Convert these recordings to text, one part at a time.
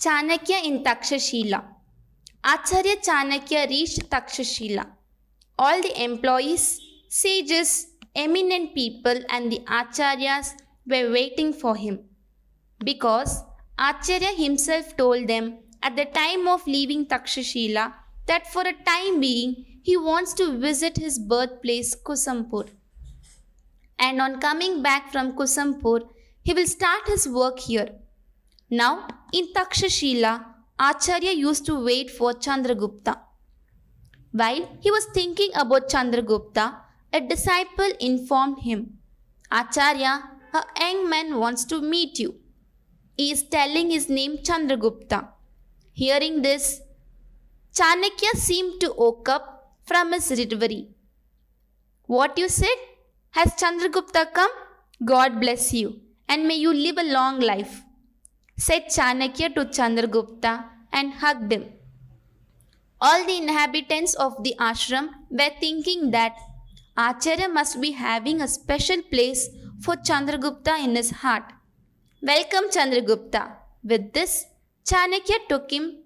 Chanakya in Takshashila. Acharya Chanakya reached Takshashila. All the employees, sages, eminent people, and the Acharyas were waiting for him. Because Acharya himself told them at the time of leaving Takshashila that for a time being he wants to visit his birthplace Kusampur. And on coming back from Kusampur, he will start his work here. Now, in Takshashila, Acharya used to wait for Chandragupta. While he was thinking about Chandragupta, a disciple informed him, Acharya, a young man wants to meet you. He is telling his name Chandragupta. Hearing this, Chanakya seemed to wake up from his reverie. What you said? Has Chandragupta come? God bless you, and may you live a long life, said Chanakya to Chandragupta and hugged him. All the inhabitants of the ashram were thinking that Acharya must be having a special place for Chandragupta in his heart. Welcome, Chandragupta. With this, Chanakya took him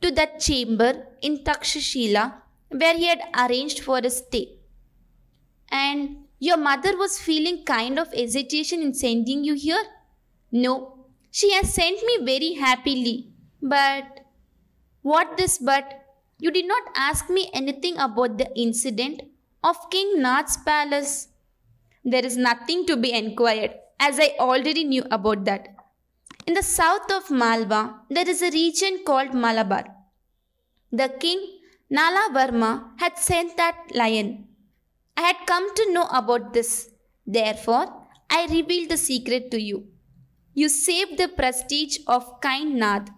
to that chamber in Takshashila where he had arranged for a stay. And your mother was feeling kind of hesitation in sending you here? No, she has sent me very happily. But what this but? You did not ask me anything about the incident of King Nath's palace. There is nothing to be inquired, as I already knew about that. In the south of Malwa, there is a region called Malabar. The king, Nala Varma, had sent that lion. I had come to know about this. Therefore, I revealed the secret to you. You saved the prestige of kind Nath.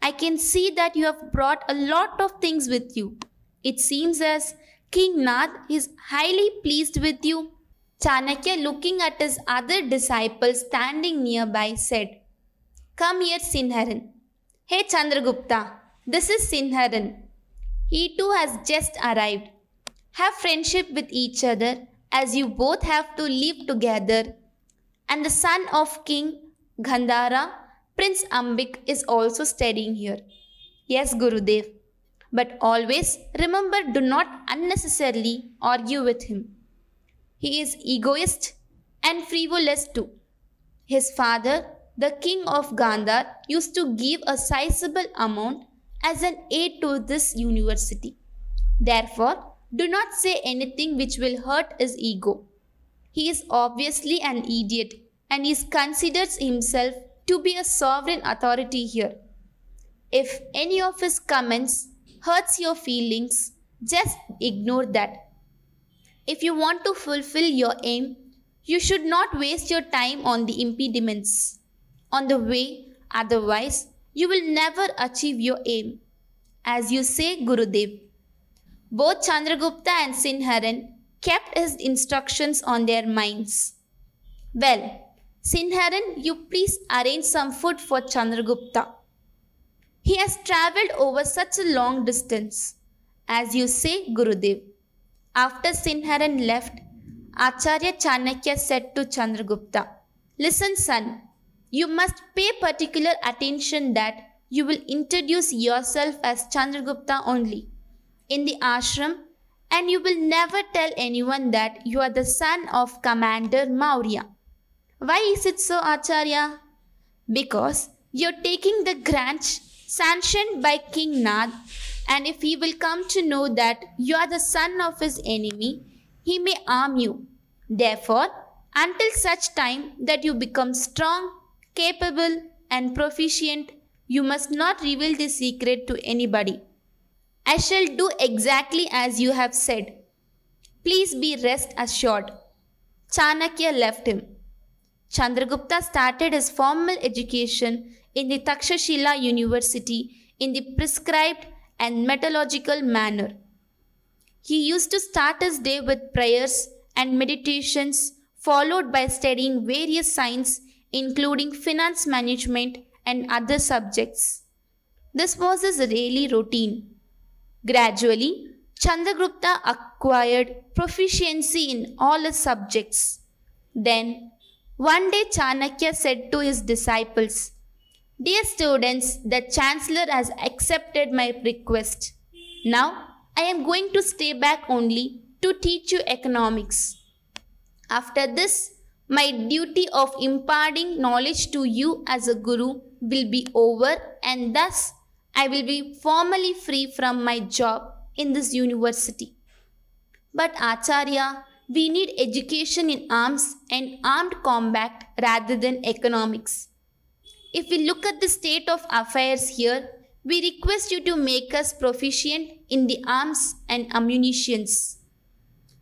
I can see that you have brought a lot of things with you. It seems as King Nath is highly pleased with you. Chanakya, looking at his other disciple standing nearby, said, Come here, Sinharan. Hey, Chandragupta, this is Sinharan. He too has just arrived. Have friendship with each other as you both have to live together. And the son of King Gandhara, Prince Ambik, is also studying here. Yes, Gurudev. But always remember do not unnecessarily argue with him. He is egoist and frivolous too. His father, the king of Gandhar, used to give a sizable amount as an aid to this university. Therefore, do not say anything which will hurt his ego. He is obviously an idiot and he considers himself to be a sovereign authority here. If any of his comments hurts your feelings, just ignore that. If you want to fulfill your aim, you should not waste your time on the impediments on the way, otherwise, you will never achieve your aim. As you say, Gurudev. Both Chandragupta and Sinharan kept his instructions on their minds. Well, Sinharan, you please arrange some food for Chandragupta. He has travelled over such a long distance. As you say, Gurudev. After Sinharan left, Acharya Chanakya said to Chandragupta, Listen, son, you must pay particular attention that you will introduce yourself as Chandragupta only in the ashram and you will never tell anyone that you are the son of Commander Maurya. Why is it so, Acharya? Because you're taking the grant sanctioned by King Nath, and if he will come to know that you are the son of his enemy, he may arm you. Therefore, until such time that you become strong, capable, and proficient, you must not reveal this secret to anybody. I shall do exactly as you have said. Please be rest assured. Chanakya left him. Chandragupta started his formal education in the Takshashila University in the prescribed and methodological manner. He used to start his day with prayers and meditations, followed by studying various sciences, including finance management and other subjects. This was his daily routine. Gradually, Chandragupta acquired proficiency in all his subjects. Then, one day Chanakya said to his disciples, Dear students, the Chancellor has accepted my request. Now, I am going to stay back only to teach you economics. After this, my duty of imparting knowledge to you as a guru will be over and thus I will be formally free from my job in this university. But Acharya, we need education in arms and armed combat rather than economics. If we look at the state of affairs here, we request you to make us proficient in the arms and ammunitions.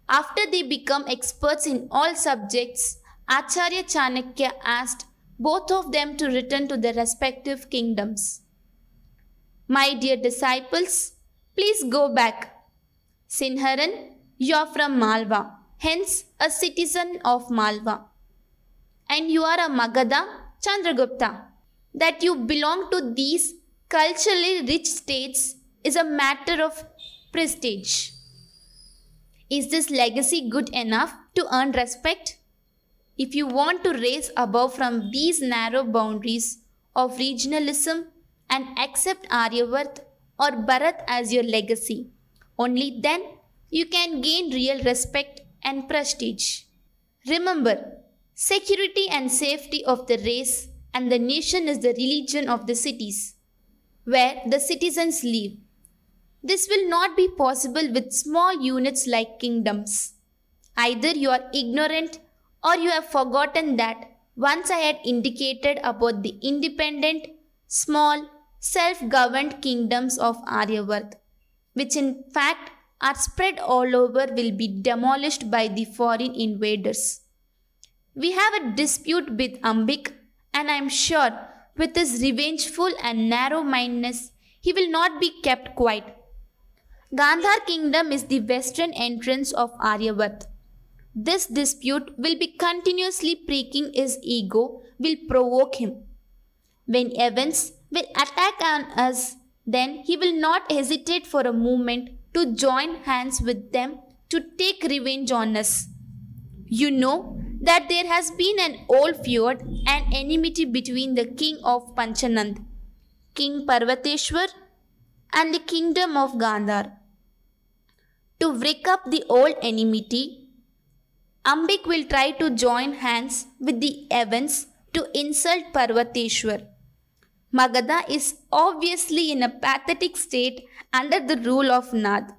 After they become experts in all subjects, Acharya Chanakya asked both of them to return to their respective kingdoms. My dear disciples, please go back. Sinharan, you are from Malwa, hence a citizen of Malwa. And you are a Magadha, Chandragupta. That you belong to these culturally rich states is a matter of prestige. Is this legacy good enough to earn respect? If you want to raise above from these narrow boundaries of regionalism and accept Aryavart or Bharat as your legacy, only then you can gain real respect and prestige. Remember, security and safety of the race and the nation is the religion of the cities where the citizens live. This will not be possible with small units like kingdoms. Either you are ignorant or you have forgotten that once I had indicated about the independent, small, self governed kingdoms of Aryavart, which in fact are spread all over, will be demolished by the foreign invaders. We have a dispute with Ambik, and I am sure with his revengeful and narrow mindedness, he will not be kept quiet. Gandhar kingdom is the western entrance of Aryavart. This dispute will be continuously pricking his ego, will provoke him. When events will attack on us, then he will not hesitate for a moment to join hands with them to take revenge on us. You know that there has been an old feud and enmity between the king of Panchanand, King Parvateshwar, and the kingdom of Gandhar. To break up the old enmity, Ambik will try to join hands with the Yavans to insult Parvateshwar. Magadha is obviously in a pathetic state under the rule of Nad.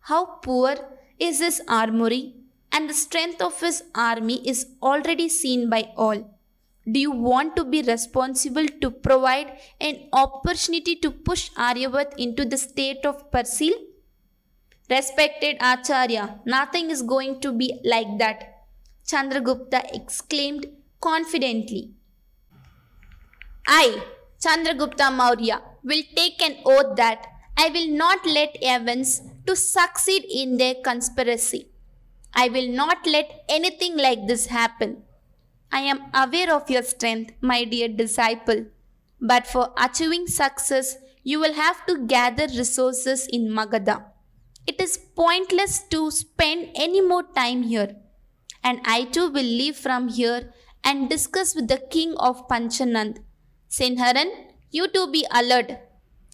How poor is his armory and the strength of his army is already seen by all. Do you want to be responsible to provide an opportunity to push Aryavart into the state of Persil? Respected Acharya, nothing is going to be like that, Chandragupta exclaimed confidently. I, Chandragupta Maurya, will take an oath that I will not let Yavans to succeed in their conspiracy. I will not let anything like this happen. I am aware of your strength, my dear disciple. But for achieving success, you will have to gather resources in Magadha. It is pointless to spend any more time here. And I too will leave from here and discuss with the king of Panchanand. Sinharan, you too be alert.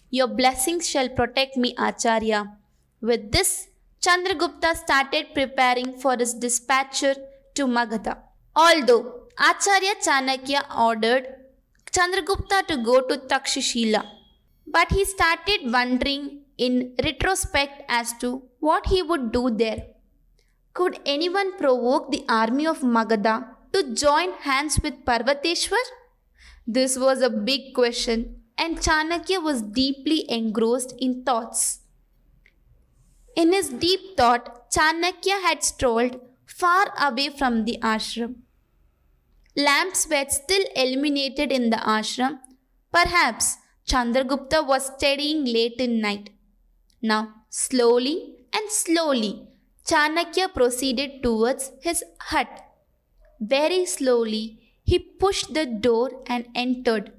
Your blessings shall protect me, Acharya. With this, Chandragupta started preparing for his dispatcher to Magadha. Although Acharya Chanakya ordered Chandragupta to go to Takshashila, but he started wondering in retrospect as to what he would do there. Could anyone provoke the army of Magadha to join hands with Parvateshwar? This was a big question, and Chanakya was deeply engrossed in thoughts. In his deep thought, Chanakya had strolled far away from the ashram. Lamps were still illuminated in the ashram. Perhaps Chandragupta was studying late in night. Now, slowly and slowly, Chanakya proceeded towards his hut. Very slowly, he pushed the door and entered.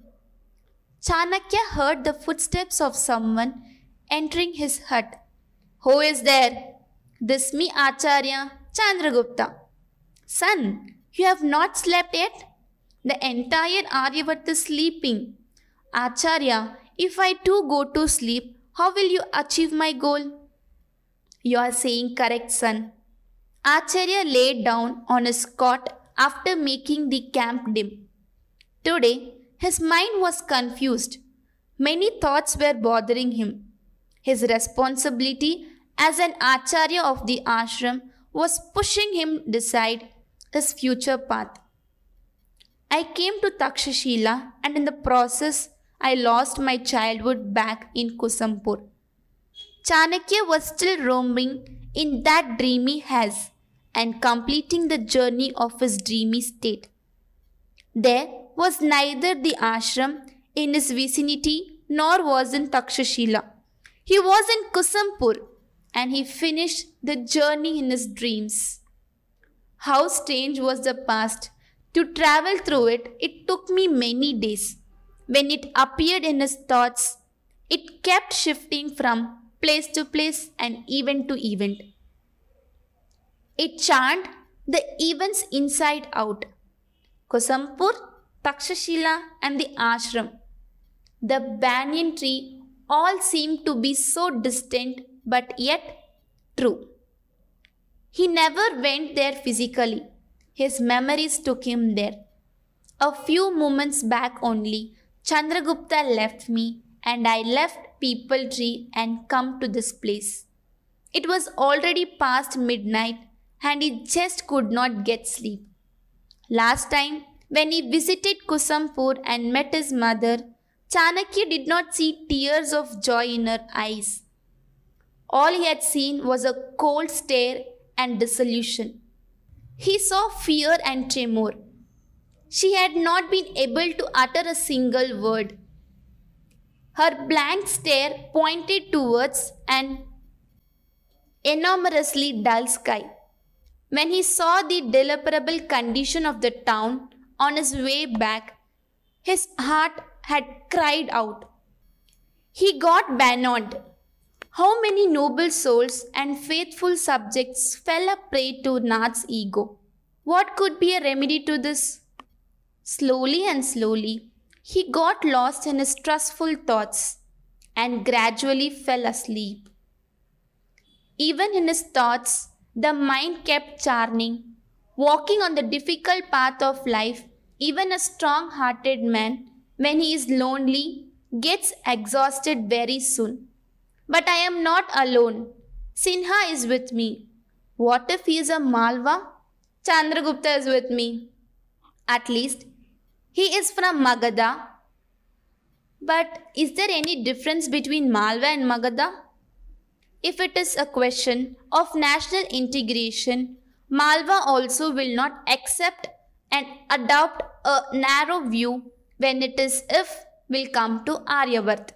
Chanakya heard the footsteps of someone entering his hut. Who is there? This me, Acharya Chandragupta. Son, you have not slept yet? The entire Aryavart is sleeping. Acharya, if I too go to sleep, how will you achieve my goal? You are saying correct, son. Acharya lay down on his cot after making the camp dim. Today, his mind was confused. Many thoughts were bothering him. His responsibility as an acharya of the ashram was pushing him decide his future path. I came to Takshashila and in the process I lost my childhood back in Kusampur. Chanakya was still roaming in that dreamy haze and completing the journey of his dreamy state. There was neither the ashram in his vicinity nor was in Takshashila. He was in Kusampur and he finished the journey in his dreams. How strange was the past. To travel through it, it took me many days. When it appeared in his thoughts, it kept shifting from place to place and event to event. It charmed the events inside out. Kusampur, Takshashila, and the ashram. The banyan tree all seemed to be so distant but yet true. He never went there physically. His memories took him there. A few moments back only, Chandragupta left me and I left Peepal Tree and come to this place. It was already past midnight and he just could not get sleep. Last time, when he visited Kusampur and met his mother, Chanakya did not see tears of joy in her eyes. All he had seen was a cold stare and dissolution. He saw fear and tremor. She had not been able to utter a single word. Her blank stare pointed towards an enormously dull sky. When he saw the deplorable condition of the town on his way back, his heart had cried out. He got banned how many noble souls and faithful subjects fell a prey to Nath's ego? What could be a remedy to this? Slowly and slowly, he got lost in his trustful thoughts and gradually fell asleep. Even in his thoughts, the mind kept churning. Walking on the difficult path of life, even a strong hearted man, when he is lonely, gets exhausted very soon. But I am not alone. Sinha is with me. What if he is a Malwa? Chandragupta is with me. At least he is from Magadha. But is there any difference between Malwa and Magadha? If it is a question of national integration, Malwa also will not accept and adopt a narrow view when it is if will come to Aryavart.